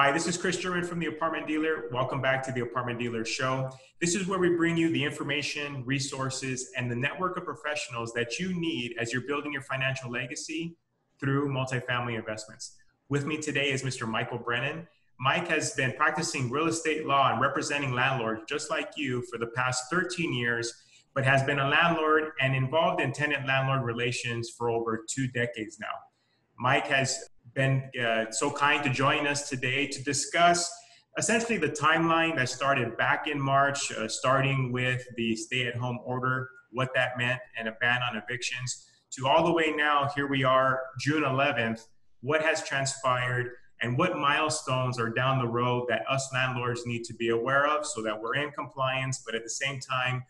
Hi, this is Kris German from The Apartment Dealer. Welcome back to The Apartment Dealer Show. This is where we bring you the information, resources, and the network of professionals that you need as you're building your financial legacy through multifamily investments. With me today is Mr. Michael Brennan. Mike has been practicing real estate law and representing landlords just like you for the past 13 years, but has been a landlord and involved in tenant landlord relations for over two decades now. Mike has been uh, so kind to join us today to discuss essentially the timeline that started back in March, uh, starting with the stay at home order, what that meant, and a ban on evictions, to all the way now, here we are, June 11th, what has transpired and what milestones are down the road that us landlords need to be aware of so that we're in compliance, but at the same time,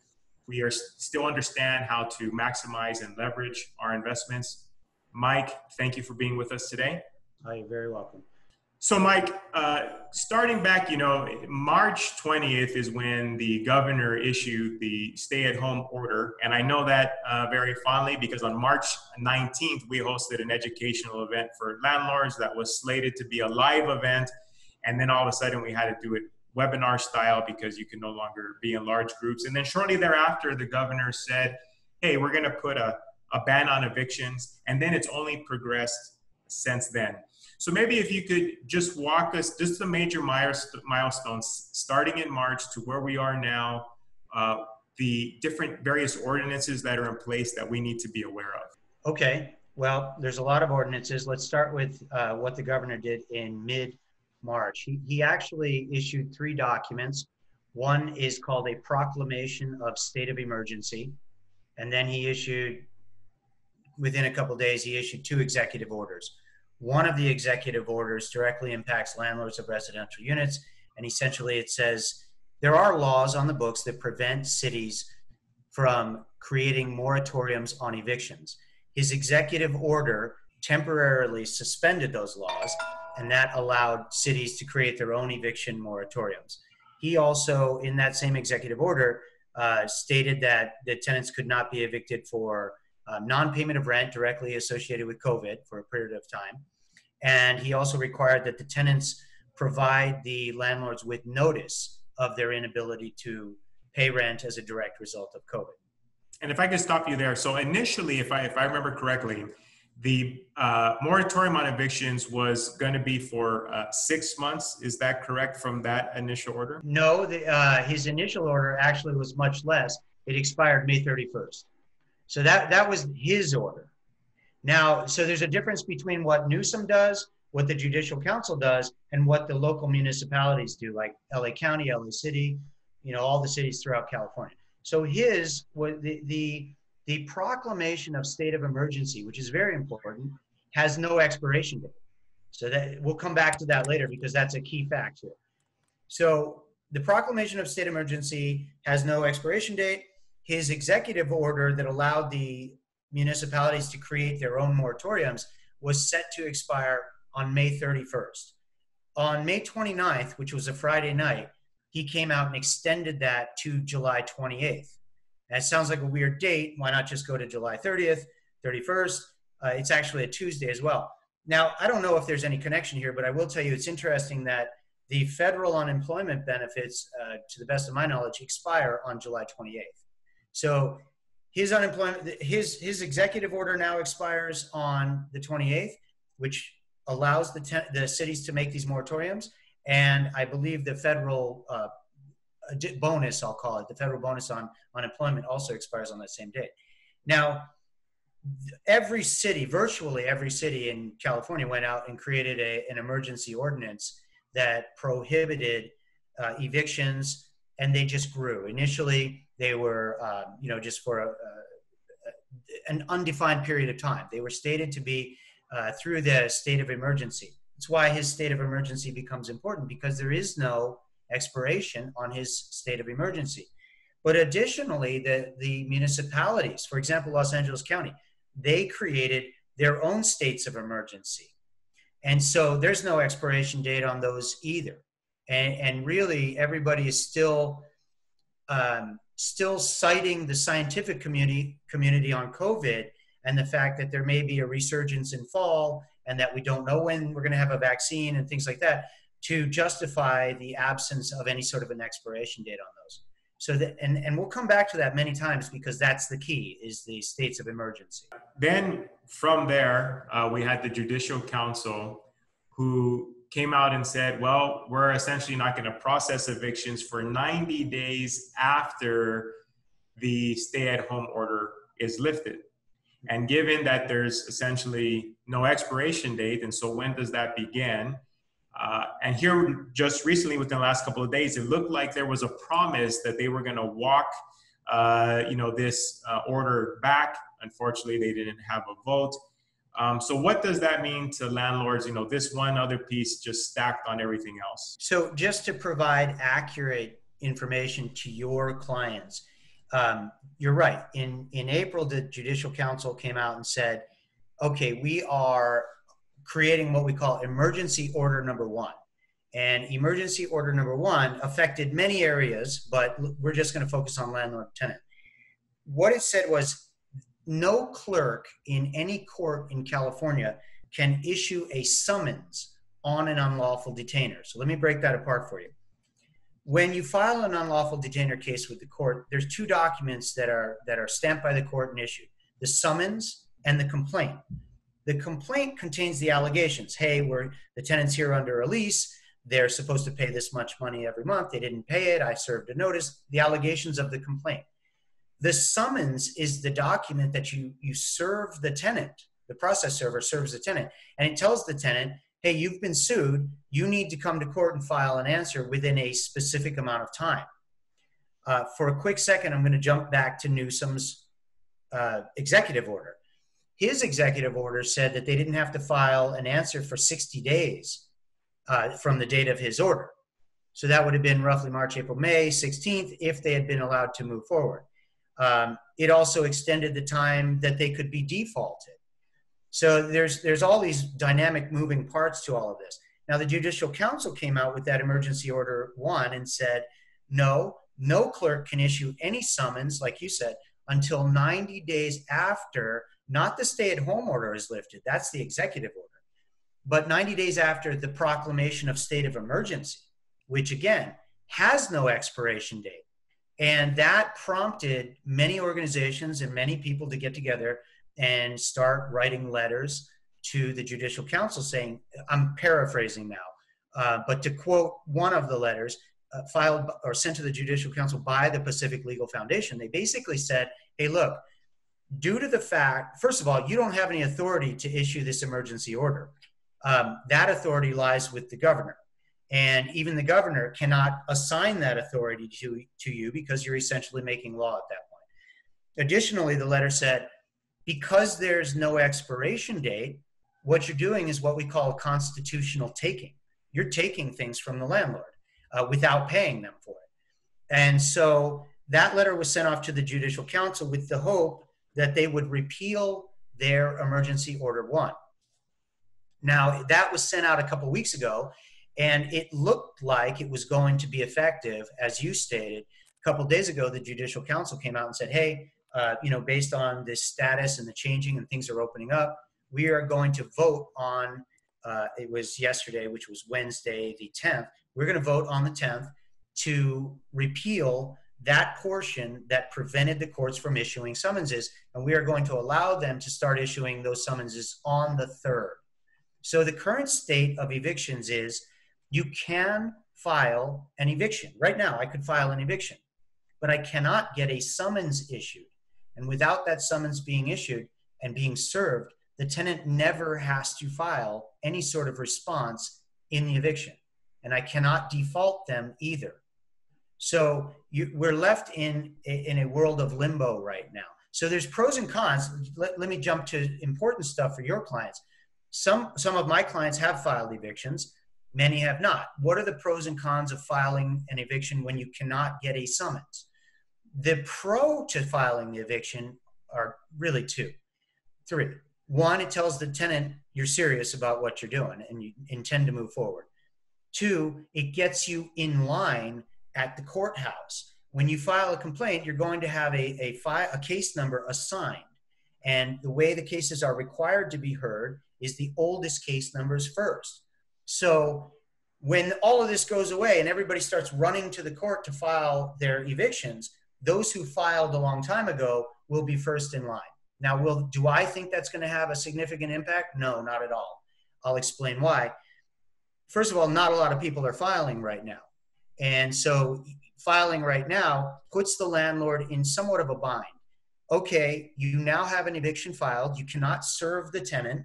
we are still understand how to maximize and leverage our investments Mike, thank you for being with us today. Hi, you're very welcome. So, Mike, uh, starting back, you know, March 20th is when the governor issued the stay at home order. And I know that uh, very fondly because on March 19th, we hosted an educational event for landlords that was slated to be a live event. And then all of a sudden, we had to do it webinar style because you can no longer be in large groups. And then shortly thereafter, the governor said, hey, we're going to put a a ban on evictions, and then it's only progressed since then. So maybe if you could just walk us just the major milestones starting in March to where we are now, uh, the different various ordinances that are in place that we need to be aware of. Okay. Well, there's a lot of ordinances. Let's start with uh, what the governor did in mid March. He, he actually issued three documents. One is called a proclamation of state of emergency, and then he issued within a couple days, he issued two executive orders. One of the executive orders directly impacts landlords of residential units, and essentially it says there are laws on the books that prevent cities from creating moratoriums on evictions. His executive order temporarily suspended those laws, and that allowed cities to create their own eviction moratoriums. He also, in that same executive order, uh, stated that the tenants could not be evicted for uh, non-payment of rent directly associated with COVID for a period of time. And he also required that the tenants provide the landlords with notice of their inability to pay rent as a direct result of COVID. And if I could stop you there, so initially, if I if I remember correctly, the uh, moratorium on evictions was going to be for uh, six months. Is that correct from that initial order? No, the, uh, his initial order actually was much less. It expired May 31st. So that that was his order. Now, so there's a difference between what Newsom does, what the Judicial Council does, and what the local municipalities do, like LA County, LA City, you know, all the cities throughout California. So his was the the the proclamation of state of emergency, which is very important, has no expiration date. So that we'll come back to that later because that's a key fact here. So the proclamation of state emergency has no expiration date his executive order that allowed the municipalities to create their own moratoriums was set to expire on May 31st. On May 29th, which was a Friday night, he came out and extended that to July 28th. That sounds like a weird date. Why not just go to July 30th, 31st? Uh, it's actually a Tuesday as well. Now, I don't know if there's any connection here, but I will tell you it's interesting that the federal unemployment benefits, uh, to the best of my knowledge, expire on July 28th. So his unemployment, his his executive order now expires on the 28th, which allows the ten, the cities to make these moratoriums, and I believe the federal uh, bonus, I'll call it, the federal bonus on unemployment also expires on that same date. Now, every city, virtually every city in California, went out and created a, an emergency ordinance that prohibited uh, evictions, and they just grew. Initially, they were, um, you know, just for a, a, an undefined period of time. They were stated to be uh, through the state of emergency. That's why his state of emergency becomes important because there is no expiration on his state of emergency. But additionally, the, the municipalities, for example, Los Angeles County, they created their own states of emergency. And so there's no expiration date on those either. And, and really, everybody is still um, still citing the scientific community community on COVID and the fact that there may be a resurgence in fall and that we don't know when we're going to have a vaccine and things like that. to justify the absence of any sort of an expiration date on those. So that, and, and we'll come back to that many times because that's the key is the states of emergency. Then from there, uh, we had the Judicial Council who came out and said, well, we're essentially not going to process evictions for 90 days after the stay at home order is lifted. And given that there's essentially no expiration date, and so when does that begin? Uh, and here, just recently, within the last couple of days, it looked like there was a promise that they were going to walk, uh, you know, this uh, order back. Unfortunately, they didn't have a vote. Um, so, what does that mean to landlords? You know, this one other piece just stacked on everything else. So, just to provide accurate information to your clients, um, you're right. In in April, the Judicial Council came out and said, "Okay, we are creating what we call emergency order number one. And emergency order number one affected many areas, but we're just going to focus on landlord tenant. What it said was no clerk in any court in California can issue a summons on an unlawful detainer. So let me break that apart for you. When you file an unlawful detainer case with the court, there's two documents that are that are stamped by the court and issued: the summons and the complaint. The complaint contains the allegations. Hey, we're the tenants here under a lease. They're supposed to pay this much money every month. They didn't pay it. I served a notice. The allegations of the complaint. The summons is the document that you you serve the tenant. The process server serves the tenant, and it tells the tenant, "Hey, you've been sued. You need to come to court and file an answer within a specific amount of time." Uh, for a quick second, I'm going to jump back to Newsom's uh, executive order his executive order said that they didn't have to file an answer for 60 days uh, from the date of his order. So that would have been roughly March, April, May 16th if they had been allowed to move forward. Um, it also extended the time that they could be defaulted. So there's there's all these dynamic moving parts to all of this. Now the Judicial Council came out with that emergency order one and said, no, no clerk can issue any summons, like you said, until 90 days after not the stay at home order is lifted, that's the executive order, but 90 days after the proclamation of state of emergency, which again has no expiration date. And that prompted many organizations and many people to get together and start writing letters to the Judicial Council saying, I'm paraphrasing now, uh, but to quote one of the letters uh, filed or sent to the Judicial Council by the Pacific Legal Foundation, they basically said, hey, look, due to the fact, first of all, you don't have any authority to issue this emergency order. Um, that authority lies with the governor. And even the governor cannot assign that authority to, to you because you're essentially making law at that point. Additionally, the letter said, because there's no expiration date, what you're doing is what we call constitutional taking. You're taking things from the landlord uh, without paying them for it. And so that letter was sent off to the Judicial Council with the hope that they would repeal their emergency order one. Now, that was sent out a couple weeks ago, and it looked like it was going to be effective, as you stated. A couple days ago, the Judicial Council came out and said, hey, uh, you know, based on this status and the changing and things are opening up, we are going to vote on, uh, it was yesterday, which was Wednesday, the 10th. We're going to vote on the 10th to repeal that portion that prevented the courts from issuing summonses, and we are going to allow them to start issuing those summonses on the third. So the current state of evictions is you can file an eviction. Right now, I could file an eviction, but I cannot get a summons issued. And without that summons being issued and being served, the tenant never has to file any sort of response in the eviction. And I cannot default them either. So you, we're left in in a world of limbo right now. So there's pros and cons. Let, let me jump to important stuff for your clients. Some some of my clients have filed evictions. Many have not. What are the pros and cons of filing an eviction when you cannot get a summons? The pro to filing the eviction are really two, three. One, it tells the tenant you're serious about what you're doing and you intend to move forward. Two, it gets you in line at the courthouse. When you file a complaint, you're going to have a, a, file, a case number assigned. And the way the cases are required to be heard is the oldest case numbers first. So when all of this goes away and everybody starts running to the court to file their evictions, those who filed a long time ago will be first in line. Now, will do I think that's going to have a significant impact? No, not at all. I'll explain why. First of all, not a lot of people are filing right now. And so filing right now puts the landlord in somewhat of a bind. Okay, you now have an eviction filed. You cannot serve the tenant.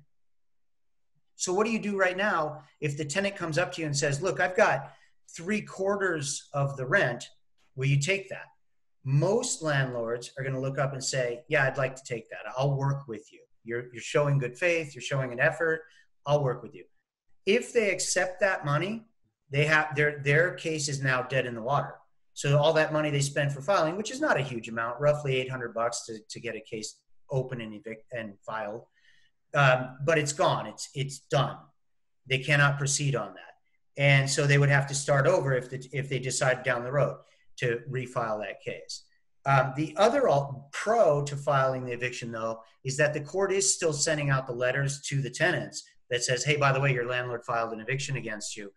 So what do you do right now if the tenant comes up to you and says, "Look, I've got three quarters of the rent. Will you take that?" Most landlords are going to look up and say, "Yeah, I'd like to take that. I'll work with you. You're you're showing good faith. You're showing an effort. I'll work with you." If they accept that money, they have their their case is now dead in the water. So all that money they spend for filing, which is not a huge amount, roughly 800 bucks to, to get a case open and evict and filed, um, but it's gone. It's it's done. They cannot proceed on that, and so they would have to start over if the, if they decide down the road to refile that case. Um, the other pro to filing the eviction, though, is that the court is still sending out the letters to the tenants that says, "Hey, by the way, your landlord filed an eviction against you,"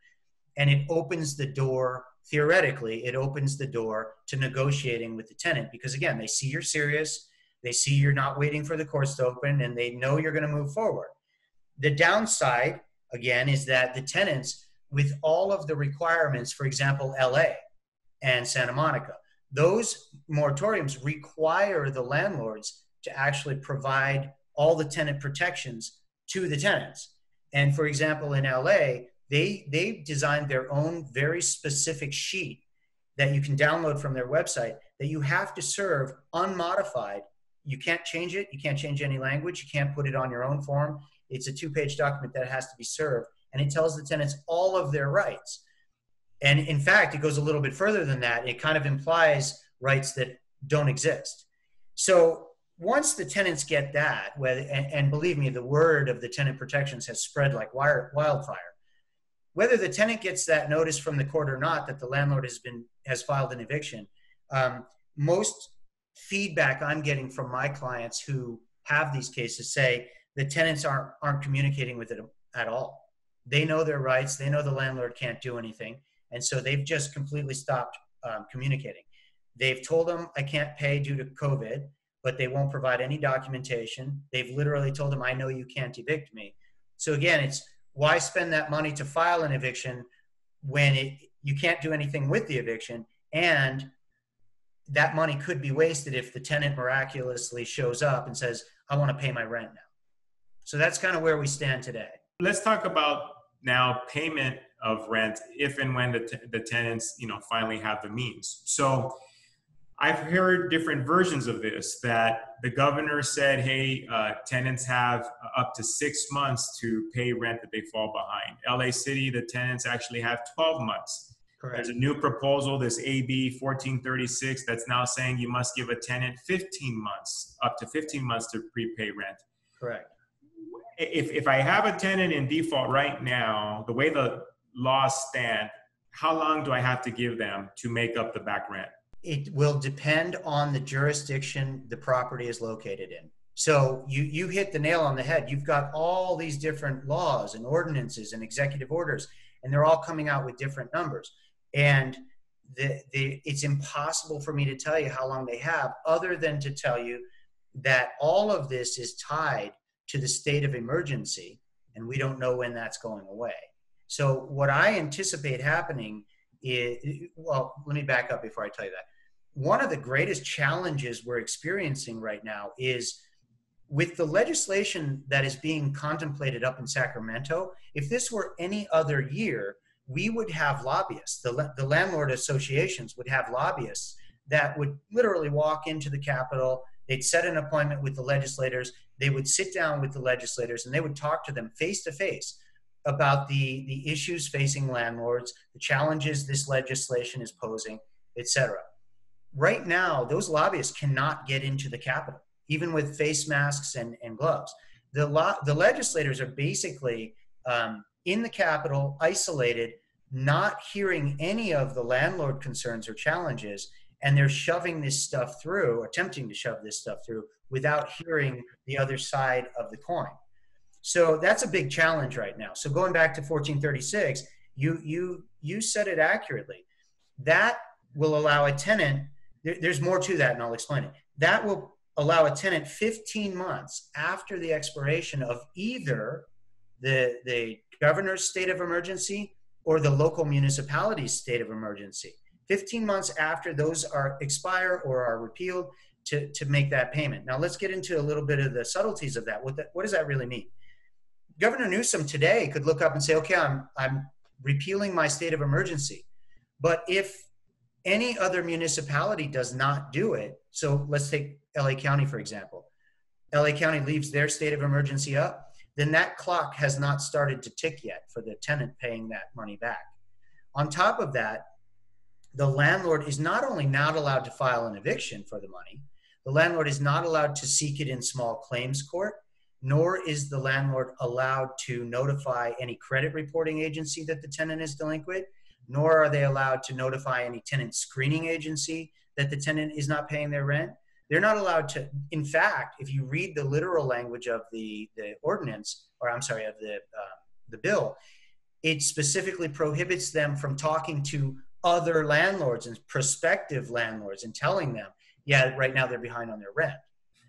and it opens the door. Theoretically, it opens the door to negotiating with the tenant because again, they see you're serious they see you're not waiting for the courts to open and they know you're going to move forward. The downside, again, is that the tenants, with all of the requirements, for example, LA and Santa Monica, those moratoriums require the landlords to actually provide all the tenant protections to the tenants. And for example, in LA, they they designed their own very specific sheet that you can download from their website that you have to serve unmodified you can't change it. You can't change any language. You can't put it on your own form. It's a two page document that has to be served. And it tells the tenants all of their rights. And in fact, it goes a little bit further than that. It kind of implies rights that don't exist. So once the tenants get that, and, and believe me, the word of the tenant protections has spread like wildfire. Whether the tenant gets that notice from the court or not that the landlord has been has filed an eviction, um, most feedback I'm getting from my clients who have these cases say the tenants aren't aren't communicating with it at all. They know their rights. They know the landlord can't do anything, and so they've just completely stopped um, communicating. They've told them I can't pay due to COVID, but they won't provide any documentation. They've literally told them I know you can't evict me. So again, it's why spend that money to file an eviction when it, you can't do anything with the eviction and that money could be wasted if the tenant miraculously shows up and says, I want to pay my rent now. So that's kind of where we stand today. Let's talk about now payment of rent if and when the, t- the tenants, you know, finally have the means. So I've heard different versions of this that the governor said, hey, uh, tenants have up to six months to pay rent that they fall behind. LA City, the tenants actually have 12 months. Correct. There's a new proposal, this AB 1436, that's now saying you must give a tenant 15 months, up to 15 months to prepay rent. Correct. If, if I have a tenant in default right now, the way the laws stand, how long do I have to give them to make up the back rent? It will depend on the jurisdiction the property is located in. So you you hit the nail on the head. You've got all these different laws and ordinances and executive orders, and they're all coming out with different numbers and the, the, it's impossible for me to tell you how long they have other than to tell you that all of this is tied to the state of emergency and we don't know when that's going away. So what i anticipate happening is well let me back up before i tell you that. One of the greatest challenges we're experiencing right now is with the legislation that is being contemplated up in sacramento if this were any other year we would have lobbyists. The, the landlord associations would have lobbyists that would literally walk into the Capitol. They'd set an appointment with the legislators. They would sit down with the legislators and they would talk to them face to face about the, the issues facing landlords, the challenges this legislation is posing, etc. Right now, those lobbyists cannot get into the Capitol, even with face masks and, and gloves. The, lo- the legislators are basically um, in the capital, isolated, not hearing any of the landlord concerns or challenges, and they're shoving this stuff through, attempting to shove this stuff through without hearing the other side of the coin. So that's a big challenge right now. So going back to 1436, You you you said it accurately. That will allow a tenant. There, there's more to that, and I'll explain it. That will allow a tenant 15 months after the expiration of either the the governor's state of emergency or the local municipality's state of emergency. 15 months after those are expire or are repealed to, to make that payment. Now let's get into a little bit of the subtleties of that. What, that, what does that really mean? Governor Newsom today could look up and say, okay, I'm, I'm repealing my state of emergency. But if any other municipality does not do it, so let's take LA County, for example. LA County leaves their state of emergency up, then that clock has not started to tick yet for the tenant paying that money back. On top of that, the landlord is not only not allowed to file an eviction for the money, the landlord is not allowed to seek it in small claims court, nor is the landlord allowed to notify any credit reporting agency that the tenant is delinquent, nor are they allowed to notify any tenant screening agency that the tenant is not paying their rent. They're not allowed to, in fact, if you read the literal language of the, the ordinance, or I'm sorry, of the, uh, the bill, it specifically prohibits them from talking to other landlords and prospective landlords and telling them yeah, right now they're behind on their rent.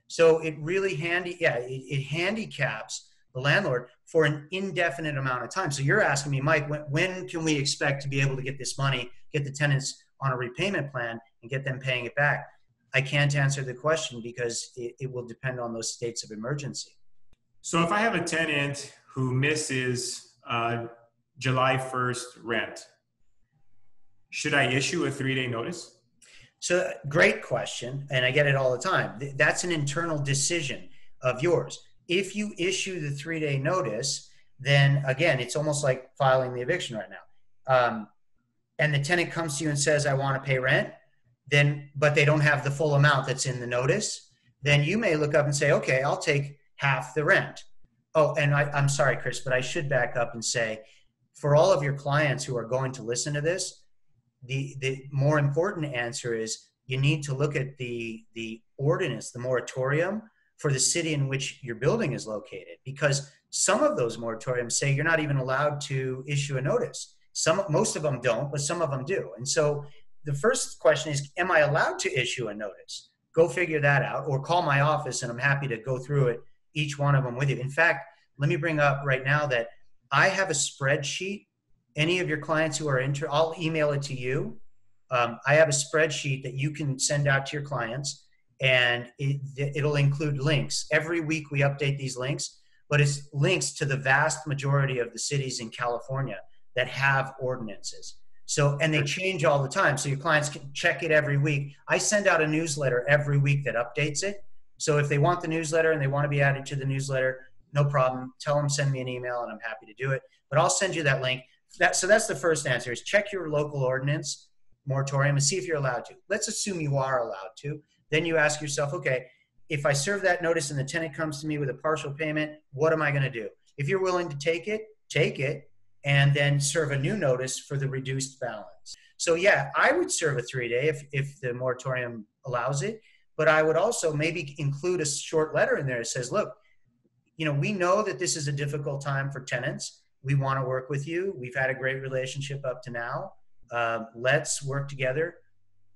So it really handy, yeah, it, it handicaps the landlord for an indefinite amount of time. So you're asking me, Mike, when, when can we expect to be able to get this money, get the tenants on a repayment plan, and get them paying it back? I can't answer the question because it, it will depend on those states of emergency. So if I have a tenant who misses uh, July 1st rent, should I issue a three day notice? So, great question. And I get it all the time. That's an internal decision of yours. If you issue the three day notice, then again, it's almost like filing the eviction right now. Um, and the tenant comes to you and says, I want to pay rent, then, but they don't have the full amount that's in the notice, then you may look up and say, okay, I'll take half the rent. Oh, and I, I'm sorry, Kris, but I should back up and say, for all of your clients who are going to listen to this, the the more important answer is you need to look at the the ordinance, the moratorium for the city in which your building is located, because some of those moratoriums say you're not even allowed to issue a notice. Some most of them don't, but some of them do. And so the first question is, am I allowed to issue a notice? Go figure that out, or call my office, and I'm happy to go through it each one of them with you. In fact, let me bring up right now that I have a spreadsheet any of your clients who are inter, I'll email it to you. Um, I have a spreadsheet that you can send out to your clients, and it, it'll include links. Every week we update these links, but it's links to the vast majority of the cities in California that have ordinances. So, and they change all the time. So your clients can check it every week. I send out a newsletter every week that updates it. So if they want the newsletter and they want to be added to the newsletter, no problem. Tell them send me an email and I'm happy to do it. But I'll send you that link that, so that's the first answer is check your local ordinance moratorium and see if you're allowed to. Let's assume you are allowed to. Then you ask yourself, okay, if I serve that notice and the tenant comes to me with a partial payment, what am I going to do? If you're willing to take it, take it, and then serve a new notice for the reduced balance. So yeah, I would serve a three day if, if the moratorium allows it, but I would also maybe include a short letter in there that says, look, you know, we know that this is a difficult time for tenants we want to work with you. We've had a great relationship up to now. Uh, let's work together.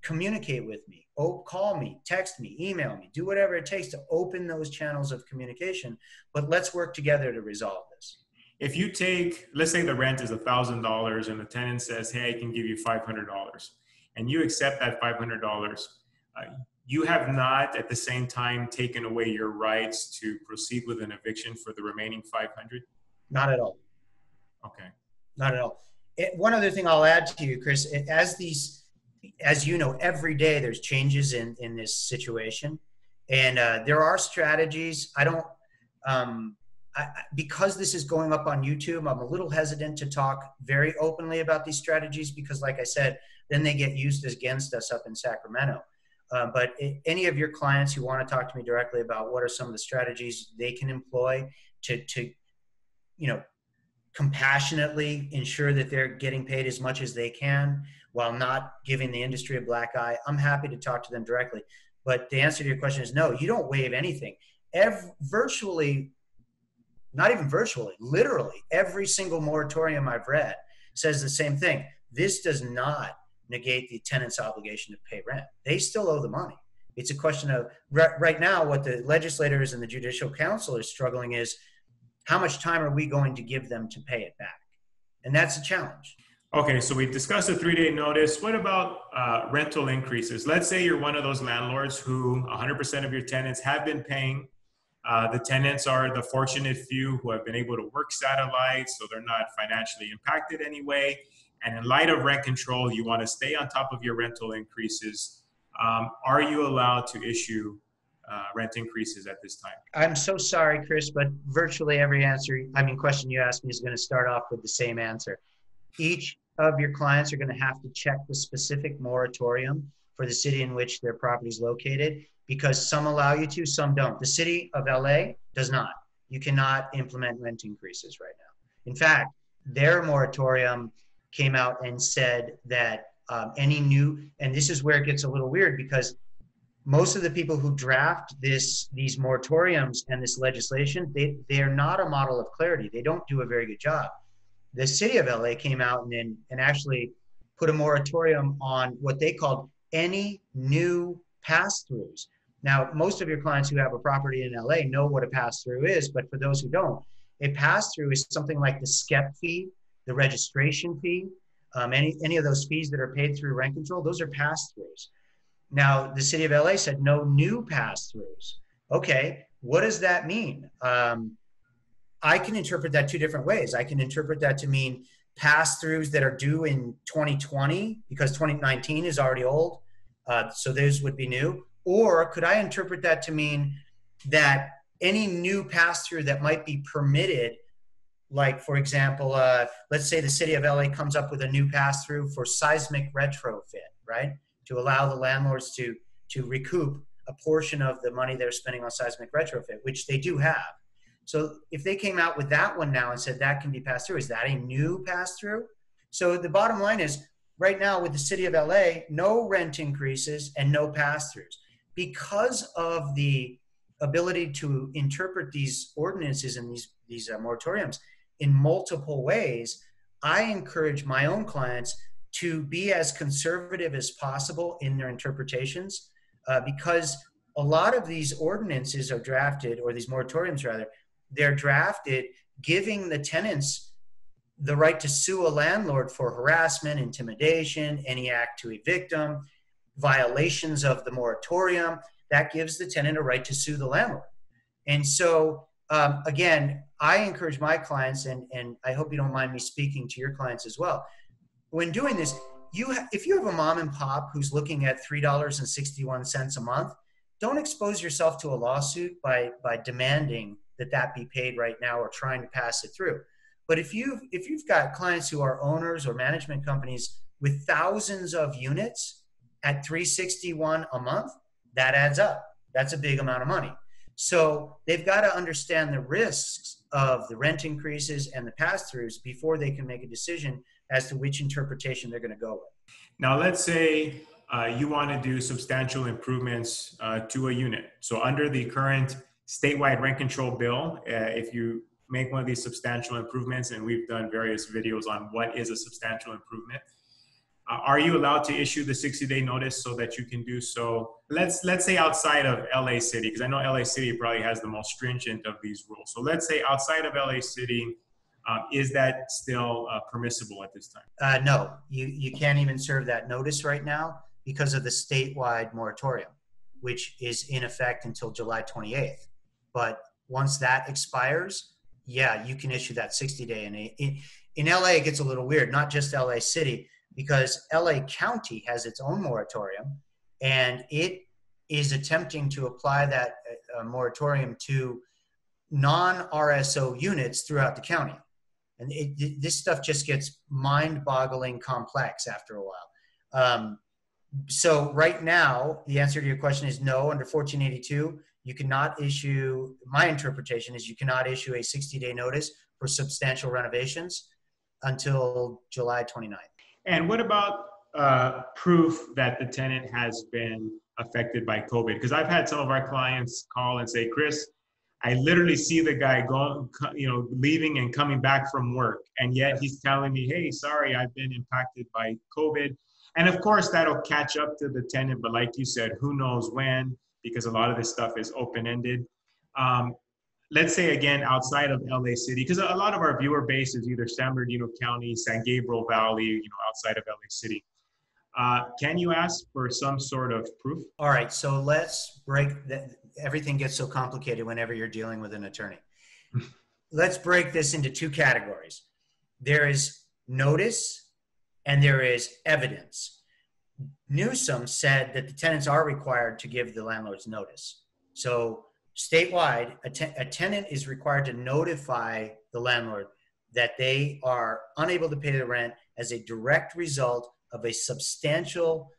Communicate with me. Oh, call me, text me, email me, do whatever it takes to open those channels of communication. But let's work together to resolve this. If you take, let's say the rent is thousand dollars, and the tenant says, "Hey, I can give you five hundred dollars," and you accept that five hundred dollars, uh, you have not at the same time taken away your rights to proceed with an eviction for the remaining five hundred. Not at all. Okay. Not at all. It, one other thing I'll add to you, Kris, as these, as you know, every day there's changes in in this situation, and uh, there are strategies. I don't. Um, I, because this is going up on YouTube, I'm a little hesitant to talk very openly about these strategies because, like I said, then they get used against us up in Sacramento. Uh, but any of your clients who want to talk to me directly about what are some of the strategies they can employ to, to you know, compassionately ensure that they're getting paid as much as they can while not giving the industry a black eye, I'm happy to talk to them directly. But the answer to your question is no, you don't waive anything. Every, virtually, not even virtually, literally, every single moratorium I've read says the same thing. This does not negate the tenant's obligation to pay rent. They still owe the money. It's a question of right, now what the legislators and the judicial council is struggling is how much time are we going to give them to pay it back? And that's a challenge. Okay, so we discussed a three day notice. What about uh, rental increases? Let's say you're one of those landlords who 100% of your tenants have been paying. Uh, the tenants are the fortunate few who have been able to work satellite, so they're not financially impacted anyway. And in light of rent control, you want to stay on top of your rental increases. Um, are you allowed to issue uh, rent increases at this time? I'm so sorry, Kris, but virtually every answer, I mean, question you asked me is going to start off with the same answer. Each of your clients are going to have to check the specific moratorium for the city in which their property is located because some allow you to, some don't. The city of LA does not. You cannot implement rent increases right now. In fact, their moratorium came out and said that um, any new, and this is where it gets a little weird because most of the people who draft this these moratoriums and this legislation they they are not a model of clarity they don't do a very good job the city of LA came out and, and actually put a moratorium on what they called any new pass throughs. Now, most of your clients who have a property in LA know what a pass through is, but for those who don't, a pass through is something like the SCEP fee, the registration fee, um, any, any of those fees that are paid through rent control, those are pass throughs. Now, the city of LA said no new pass throughs. Okay, what does that mean? Um, I can interpret that two different ways. I can interpret that to mean pass throughs that are due in 2020 because 2019 is already old. Uh, so those would be new. Or could I interpret that to mean that any new pass through that might be permitted, like for example, uh, let's say the city of LA comes up with a new pass through for seismic retrofit, right? To allow the landlords to to recoup a portion of the money they're spending on seismic retrofit, which they do have. So if they came out with that one now and said that can be passed through, is that a new pass through? So the bottom line is right now with the city of LA, no rent increases and no pass throughs. Because of the ability to interpret these ordinances and these, these uh, moratoriums in multiple ways, I encourage my own clients to be as conservative as possible in their interpretations uh, because a lot of these ordinances are drafted, or these moratoriums rather, they're drafted giving the tenants the right to sue a landlord for harassment, intimidation, any act to evict them, violations of the moratorium. That gives the tenant a right to sue the landlord. And so, um, again, I encourage my clients, and, and I hope you don't mind me speaking to your clients as well. When doing this, you ha- if you have a mom and pop who's looking at $3.61 a month, don't expose yourself to a lawsuit by, by demanding that that be paid right now or trying to pass it through. But if you if you've got clients who are owners or management companies with thousands of units at 361 a month, that adds up. That's a big amount of money. So they've got to understand the risks of the rent increases and the pass-throughs before they can make a decision as to which interpretation they're going to go with. Now, let's say uh, you want to do substantial improvements uh, to a unit. So under the current statewide rent control bill, uh, if you make one of these substantial improvements, and we've done various videos on what is a substantial improvement, uh, are you allowed to issue the 60-day notice so that you can do so? Let's let's say outside of LA City, because I know LA City probably has the most stringent of these rules. So let's say outside of LA City, um, is that still uh, permissible at this time? Uh, no, you you can't even serve that notice right now because of the statewide moratorium, which is in effect until July 28th. But once that expires, yeah, you can issue that 60 day. And in, LA, it gets a little weird, not just LA City, because LA County has its own moratorium and it is attempting to apply that uh, moratorium to non RSO units throughout the county. And it, this stuff just gets mind boggling complex after a while. Um, so, right now, the answer to your question is no, under 1482 you cannot issue my interpretation is you cannot issue a 60 day notice for substantial renovations until july 29th and what about uh, proof that the tenant has been affected by covid because i've had some of our clients call and say kris I literally see the guy going, you know, leaving and coming back from work. And yet he's telling me, hey, sorry, I've been impacted by COVID. And of course, that'll catch up to the tenant. But like you said, who knows when, because a lot of this stuff is open ended. Um, let's say again, outside of LA City, because a lot of our viewer base is either San Bernardino County, San Gabriel Valley, you know, outside of LA City. Uh, can you ask for some sort of proof? All right, so let's break that. Everything gets so complicated whenever you're dealing with an attorney. let's break this into two categories. There is notice and there is evidence. Newsom said that the tenants are required to give the landlords notice. So statewide, a, te- a tenant is required to notify the landlord that they are unable to pay the rent as a direct result of a substantial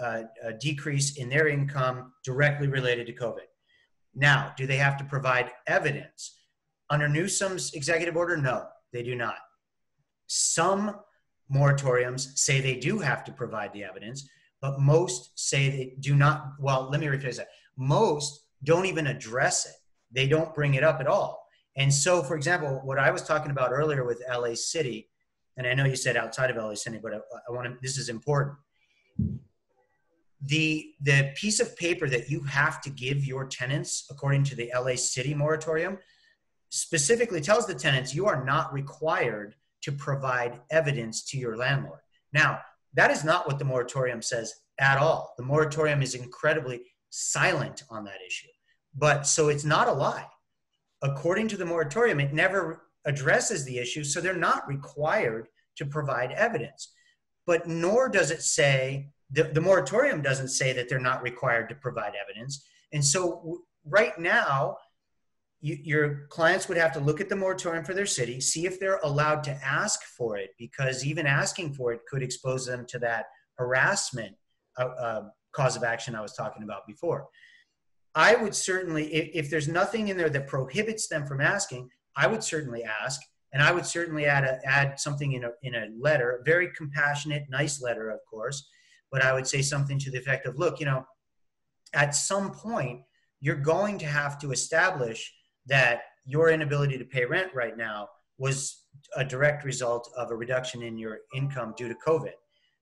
uh, a decrease in their income directly related to COVID. Now, do they have to provide evidence? Under Newsom's executive order, no, they do not. Some moratoriums say they do have to provide the evidence, but most say they do not. Well, let me rephrase that. Most don't even address it, they don't bring it up at all. And so, for example, what I was talking about earlier with LA City, and I know you said outside of LA City, but I, I want to, this is important. The, the piece of paper that you have to give your tenants, according to the LA City moratorium, specifically tells the tenants you are not required to provide evidence to your landlord. Now, that is not what the moratorium says at all. The moratorium is incredibly silent on that issue. But so it's not a lie. According to the moratorium, it never addresses the issue, so they're not required to provide evidence. But nor does it say, the, the moratorium doesn't say that they're not required to provide evidence. And so right now, you, your clients would have to look at the moratorium for their city, see if they're allowed to ask for it, because even asking for it could expose them to that harassment uh, uh, cause of action I was talking about before. I would certainly, if, if, there's nothing in there that prohibits them from asking, I would certainly ask, and I would certainly add a, add something in a in a letter, a very compassionate, nice letter, of course, but I would say something to the effect of, look, you know, at some point you're going to have to establish that your inability to pay rent right now was a direct result of a reduction in your income due to COVID.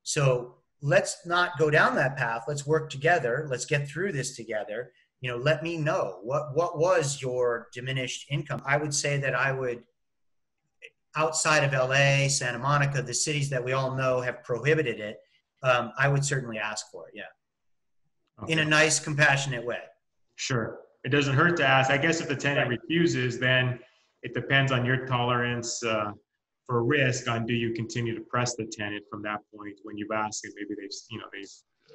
So let's not go down that path. Let's work together. Let's get through this together. You know, let me know what what was your diminished income. I would say that I would outside of LA, Santa Monica, the cities that we all know have prohibited it. Um, I would certainly ask for it. Yeah, okay. in a nice, compassionate way. Sure it doesn't hurt to ask. I guess if the tenant right. refuses, then it depends on your tolerance uh, for risk on do you continue to press the tenant from that point when you've asked and maybe they've you know they've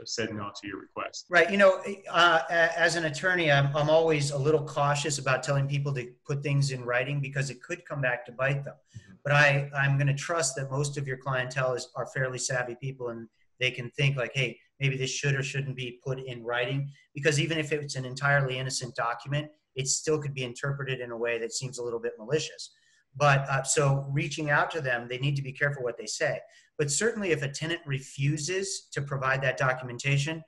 said no to your request. Right. You know, uh, as an attorney, I'm, I'm always a little cautious about telling people to put things in writing because it could come back to bite them. Mm-hmm. But I, I'm going to trust that most of your clientele is, are fairly savvy people and they can think like, hey, maybe this should or shouldn't be put in writing because even if it's an entirely innocent document it still could be interpreted in a way that seems a little bit malicious. But uh, so reaching out to them they need to be careful what they say. But certainly if a tenant refuses to provide that documentation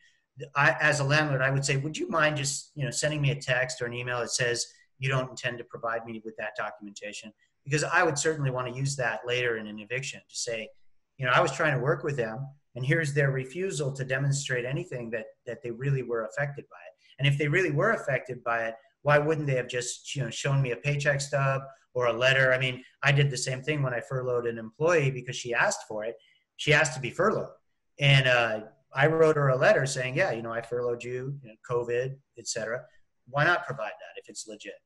I, as a landlord i would say would you mind just you know sending me a text or an email that says you don't intend to provide me with that documentation? Because i would certainly want to use that later in an eviction to say you know i was trying to work with them and here's their refusal to demonstrate anything that that they really were affected by it. And if they really were affected by it why wouldn't they have just you know shown me a paycheck stub or a letter? I mean i did the same thing when i furloughed an employee because she asked for it. She asked to be furloughed. And uh, i wrote her a letter saying yeah you know i furloughed you, you know, covid etc why not provide that if it's legit?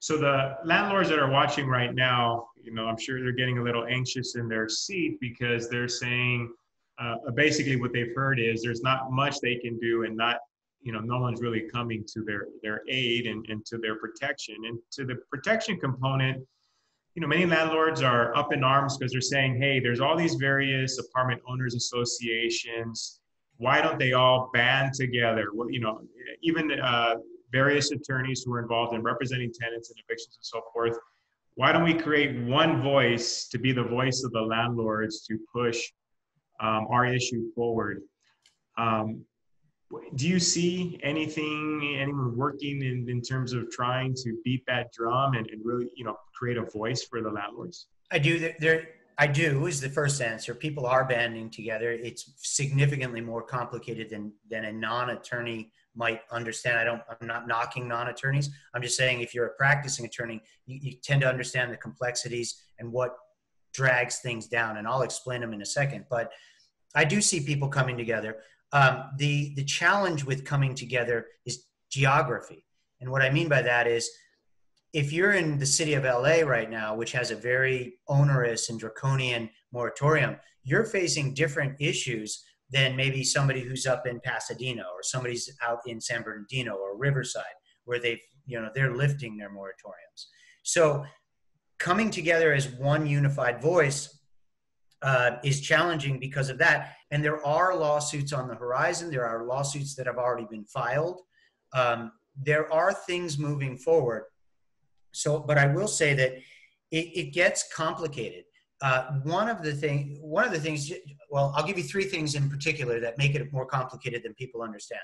So the landlords that are watching right now you know i'm sure they're getting a little anxious in their seat because they're saying uh, basically what they've heard is there's not much they can do and not you know no one's really coming to their their aid and, and to their protection. And to the protection component you know many landlords are up in arms because they're saying hey there's all these various apartment owners associations. Why don't they all band together? Well, you know even uh, various attorneys who are involved in representing tenants and evictions and so forth. Why don't we create one voice to be the voice of the landlords to push um, our issue forward. Um, do you see anything anyone working in, in terms of trying to beat that drum and, and really you know create a voice for the landlords i do. There i do is the first answer. People are banding together. It's significantly more complicated than than a non-attorney might understand. I don't i'm not knocking non-attorneys. I'm just saying if you're a practicing attorney you, you tend to understand the complexities and what drags things down and i'll explain them in a second but i do see people coming together um, the the challenge with coming together is geography, and what I mean by that is if you're in the city of LA right now, which has a very onerous and draconian moratorium, you're facing different issues than maybe somebody who's up in Pasadena or somebody's out in San Bernardino or Riverside, where they've you know they're lifting their moratoriums. So coming together as one unified voice uh, is challenging because of that. And there are lawsuits on the horizon. There are lawsuits that have already been filed. Um, there are things moving forward. So, but I will say that it, it gets complicated. Uh, one of the thing, one of the things, well, I'll give you three things in particular that make it more complicated than people understand.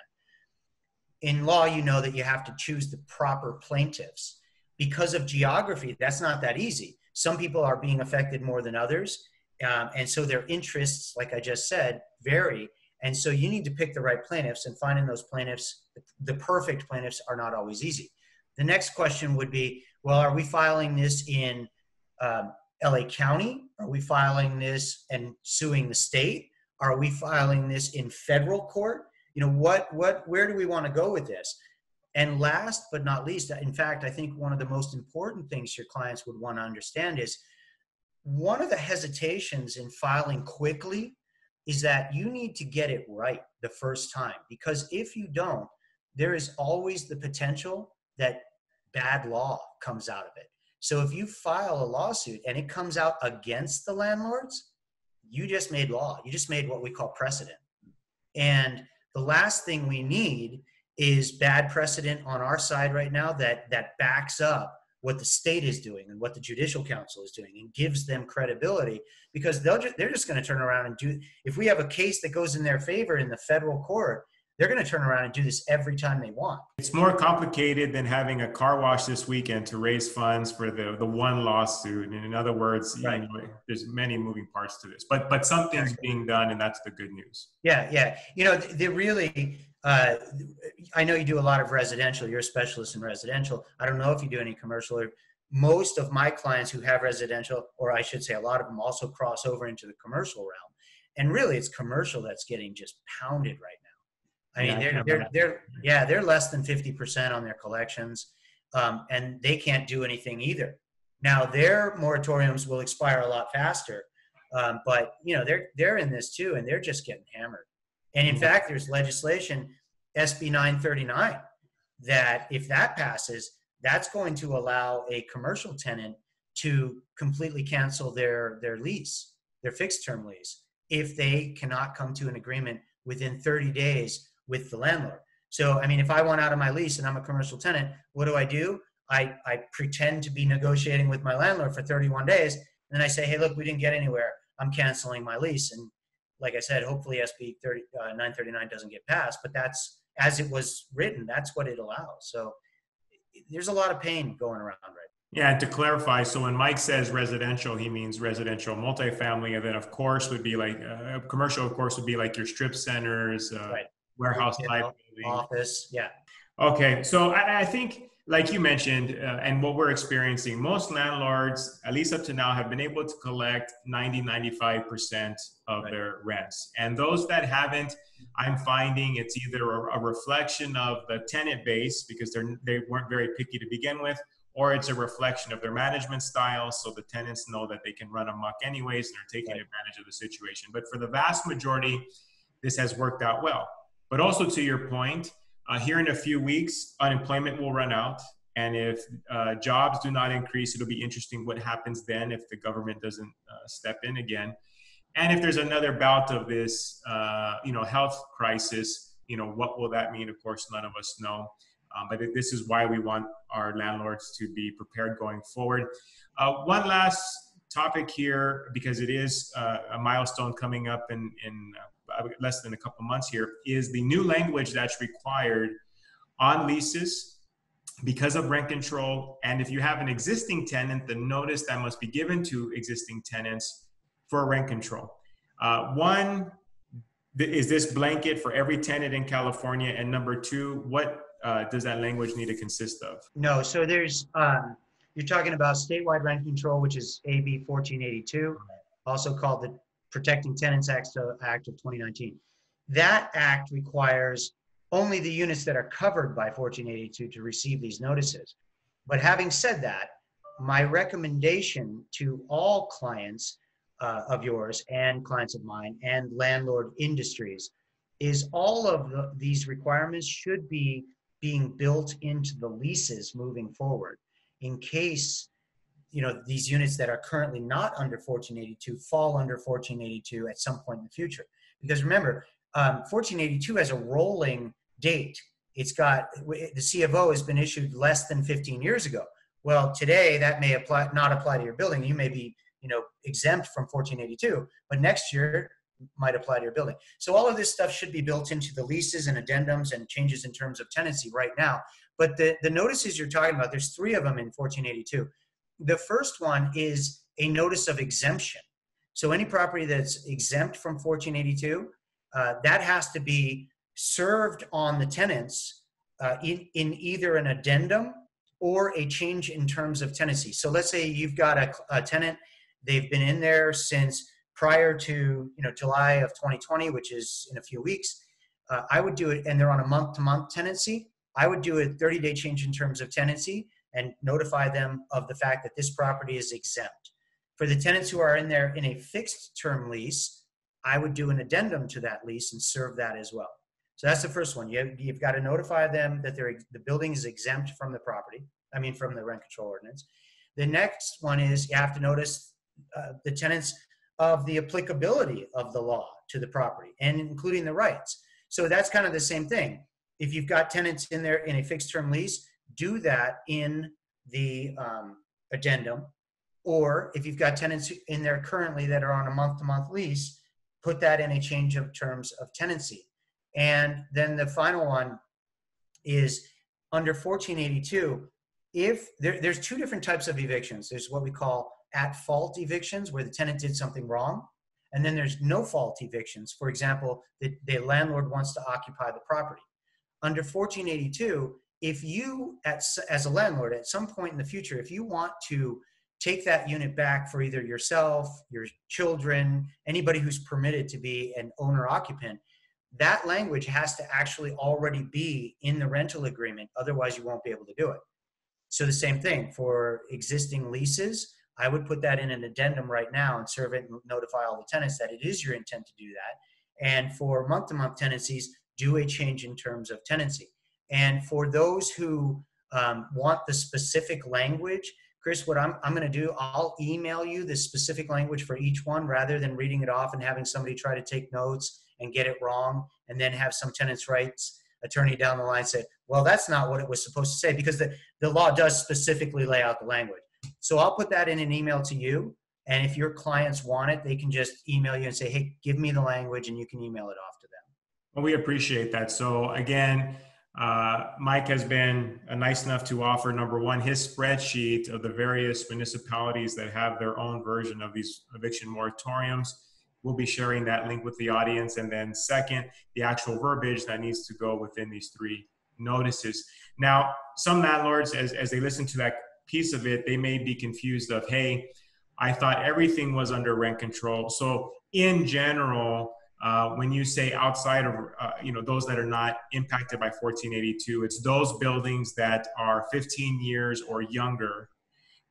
In law, you know that you have to choose the proper plaintiffs. Because of geography, that's not that easy. Some people are being affected more than others um, and so their interests, like I just said, vary. And so you need to pick the right plaintiffs, and finding those plaintiffs, the perfect plaintiffs, are not always easy. The next question would be well, are we filing this in um, LA County? Are we filing this and suing the state? Are we filing this in federal court? You know, what, what, where do we want to go with this? And last but not least, in fact, I think one of the most important things your clients would want to understand is one of the hesitations in filing quickly is that you need to get it right the first time because if you don't there is always the potential that bad law comes out of it. So if you file a lawsuit and it comes out against the landlords you just made law. You just made what we call precedent. And the last thing we need is bad precedent on our side right now that that backs up what the state is doing and what the judicial council is doing and gives them credibility because they'll just, they're just going to turn around and do if we have a case that goes in their favor in the federal court they're going to turn around and do this every time they want it's more complicated than having a car wash this weekend to raise funds for the the one lawsuit and in other words right. know, there's many moving parts to this but but something's being done and that's the good news yeah yeah you know they really uh, I know you do a lot of residential. You're a specialist in residential. I don't know if you do any commercial. Or most of my clients who have residential, or I should say, a lot of them also cross over into the commercial realm. And really, it's commercial that's getting just pounded right now. I mean, they're they're they're yeah, they're less than fifty percent on their collections, um, and they can't do anything either. Now, their moratoriums will expire a lot faster, um, but you know they're they're in this too, and they're just getting hammered. And in mm-hmm. fact, there's legislation, SB 939, that if that passes, that's going to allow a commercial tenant to completely cancel their, their lease, their fixed term lease, if they cannot come to an agreement within 30 days with the landlord. So, I mean, if I want out of my lease and I'm a commercial tenant, what do I do? I, I pretend to be negotiating with my landlord for 31 days. And then I say, hey, look, we didn't get anywhere. I'm canceling my lease. And like I said, hopefully SB 30, uh, 939 doesn't get passed, but that's as it was written, that's what it allows. So there's a lot of pain going around right yeah, and to clarify, so when Mike says residential, he means residential multifamily, and then of course would be like uh, commercial. Of course, would be like your strip centers, uh, right. Warehouse type, office. Yeah. Okay, so I, I think like you mentioned, uh, and what we're experiencing, most landlords, at least up to now, have been able to collect 90, 95% of right. their rents. And those that haven't, I'm finding it's either a, a, reflection of the tenant base because they're, they weren't very picky to begin with, or it's a reflection of their management style. So the tenants know that they can run amok anyways and they're taking right. advantage of the situation. But for the vast majority, this has worked out well. But also to your point, uh, here in a few weeks, unemployment will run out. And if uh, jobs do not increase, it'll be interesting what happens then if the government doesn't uh, step in again. And if there's another bout of this, uh, you know, health crisis, you know, what will that mean? Of course, none of us know. Um, but this is why we want our landlords to be prepared going forward. Uh, one last topic here, because it is uh, a milestone coming up in, in less than a couple months here, is the new language that's required on leases because of rent control. And if you have an existing tenant, the notice that must be given to existing tenants for rent control. Uh, one, is this blanket for every tenant in California? And number two, what uh, does that language need to consist of? No, so there's, um, you're talking about statewide rent control, which is AB 1482, also called the Protecting Tenants Act, Act of 2019. That act requires only the units that are covered by 1482 to receive these notices. But having said that, my recommendation to all clients uh, of yours and clients of mine and landlord industries is all of the, these requirements should be being built into the leases moving forward in case you know these units that are currently not under 1482 fall under 1482 at some point in the future. Because remember um, 1482 has a rolling date. It's got the CFO has been issued less than 15 years ago. Well today that may apply not apply to your building. You may be you know exempt from 1482 but next year might apply to your building. So all of this stuff should be built into the leases and addendums and changes in terms of tenancy right now. But the, the notices you're talking about there's three of them in 1482 the first one is a notice of exemption so any property that's exempt from 1482 uh, that has to be served on the tenants uh, in, in either an addendum or a change in terms of tenancy. So let's say you've got a, a tenant They've been in there since prior to you know July of 2020, which is in a few weeks. Uh, I would do it, and they're on a month-to-month tenancy. I would do a 30-day change in terms of tenancy and notify them of the fact that this property is exempt. For the tenants who are in there in a fixed term lease, I would do an addendum to that lease and serve that as well. So that's the first one. You have, you've got to notify them that they're, the building is exempt from the property. I mean, from the rent control ordinance. The next one is you have to notice uh, the tenants of the applicability of the law to the property and including the rights. So that's kind of the same thing. If you've got tenants in there in a fixed term lease, do that in the um, addendum. Or if you've got tenants in there currently that are on a month to month lease, put that in a change of terms of tenancy. And then the final one is under 1482, if there, there's two different types of evictions. There's what we call at fault evictions where the tenant did something wrong. And then there's no fault evictions. For example, the, the landlord wants to occupy the property. Under 1482, if you, at, as a landlord, at some point in the future, if you want to take that unit back for either yourself, your children, anybody who's permitted to be an owner occupant, that language has to actually already be in the rental agreement. Otherwise, you won't be able to do it. So, the same thing for existing leases. I would put that in an addendum right now and serve it and notify all the tenants that it is your intent to do that. And for month to month tenancies, do a change in terms of tenancy. And for those who um, want the specific language, Kris, what I'm, I'm going to do, I'll email you the specific language for each one rather than reading it off and having somebody try to take notes and get it wrong and then have some tenants' rights attorney down the line say, well, that's not what it was supposed to say because the, the law does specifically lay out the language. So I'll put that in an email to you. And if your clients want it, they can just email you and say, hey, give me the language, and you can email it off to them. Well, we appreciate that. So, again, uh, Mike has been uh, nice enough to offer number one, his spreadsheet of the various municipalities that have their own version of these eviction moratoriums. We'll be sharing that link with the audience. And then, second, the actual verbiage that needs to go within these three notices. Now, some landlords, as, as they listen to that piece of it, they may be confused of, hey, I thought everything was under rent control. So in general, uh, when you say outside of uh, you know those that are not impacted by 1482, it's those buildings that are 15 years or younger,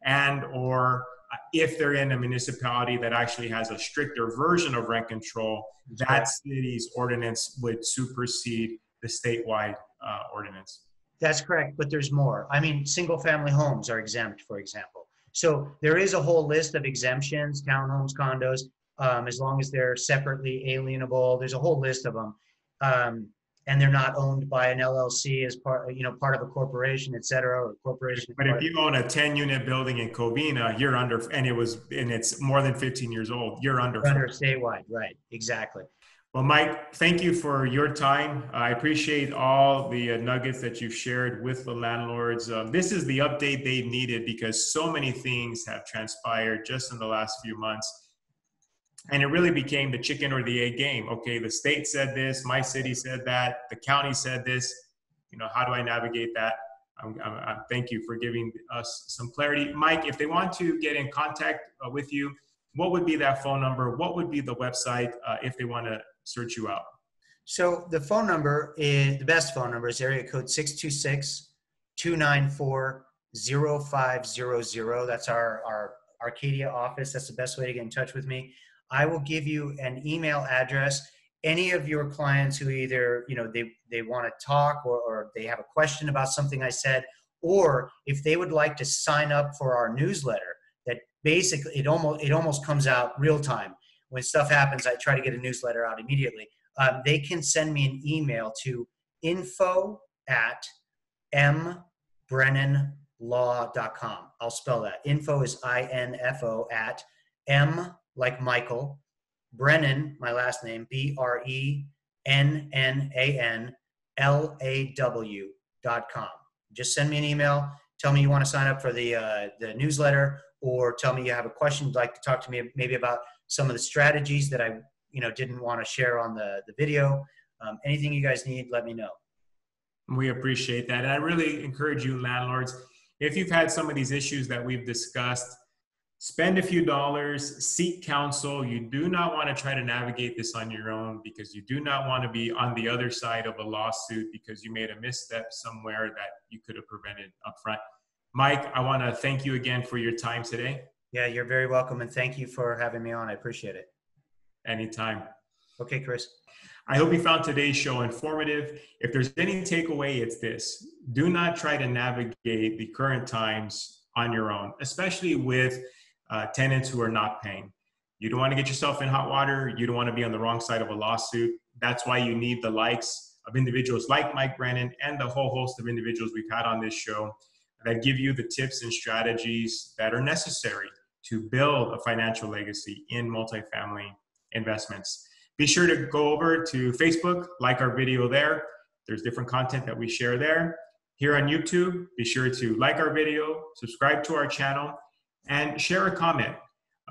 and or uh, if they're in a municipality that actually has a stricter version of rent control, that city's ordinance would supersede the statewide uh, ordinance. That's correct, but there's more. I mean, single family homes are exempt, for example. So there is a whole list of exemptions, townhomes, condos, um, as long as they're separately alienable. There's a whole list of them. Um, and they're not owned by an LLC as part, you know, part of a corporation, et cetera, or corporation. But if you own a 10 unit building in Covina, you're under, and it was, and it's more than 15 years old, you're under. Under statewide, right, exactly. Well, Mike, thank you for your time. I appreciate all the uh, nuggets that you've shared with the landlords. Um, this is the update they've needed because so many things have transpired just in the last few months. And it really became the chicken or the egg game. Okay, the state said this, my city said that, the county said this. You know, how do I navigate that? I'm, I'm, I'm, thank you for giving us some clarity. Mike, if they want to get in contact uh, with you, what would be that phone number? What would be the website uh, if they want to search you out? So the phone number is the best phone number is area code 626 294 0500. That's our, our Arcadia office. That's the best way to get in touch with me. I will give you an email address. Any of your clients who either, you know, they, they want to talk or, or they have a question about something I said, or if they would like to sign up for our newsletter that basically it almost it almost comes out real time when stuff happens, I try to get a newsletter out immediately. Um, they can send me an email to info at mbrennanlaw.com. I'll spell that. Info is I N F O at M like Michael, Brennan, my last name, B R E N N A N L A W dot com. Just send me an email. Tell me you want to sign up for the uh, the newsletter, or tell me you have a question you'd like to talk to me maybe about some of the strategies that I you know didn't want to share on the the video. Um, anything you guys need, let me know. We appreciate that. I really encourage you, landlords, if you've had some of these issues that we've discussed, spend a few dollars, seek counsel. You do not want to try to navigate this on your own because you do not want to be on the other side of a lawsuit because you made a misstep somewhere that you could have prevented upfront. Mike, I want to thank you again for your time today. Yeah, you're very welcome, and thank you for having me on. I appreciate it. Anytime. Okay, Kris. I hope you found today's show informative. If there's any takeaway, it's this do not try to navigate the current times on your own, especially with uh, tenants who are not paying. You don't want to get yourself in hot water. You don't want to be on the wrong side of a lawsuit. That's why you need the likes of individuals like Mike Brennan and the whole host of individuals we've had on this show that give you the tips and strategies that are necessary to build a financial legacy in multifamily investments. Be sure to go over to Facebook, like our video there. There's different content that we share there. Here on YouTube, be sure to like our video, subscribe to our channel, and share a comment.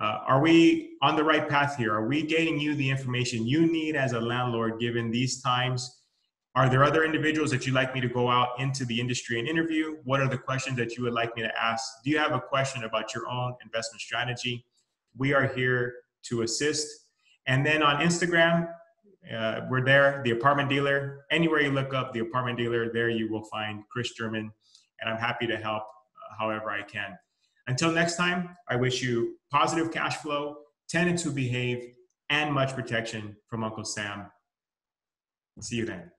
Uh, are we on the right path here? Are we getting you the information you need as a landlord given these times? Are there other individuals that you'd like me to go out into the industry and interview? What are the questions that you would like me to ask? Do you have a question about your own investment strategy? We are here to assist. And then on Instagram, uh, we're there, the apartment dealer. Anywhere you look up the apartment dealer, there you will find Kris German. And I'm happy to help uh, however I can. Until next time, I wish you positive cash flow, tenants who behave, and much protection from Uncle Sam. See you then.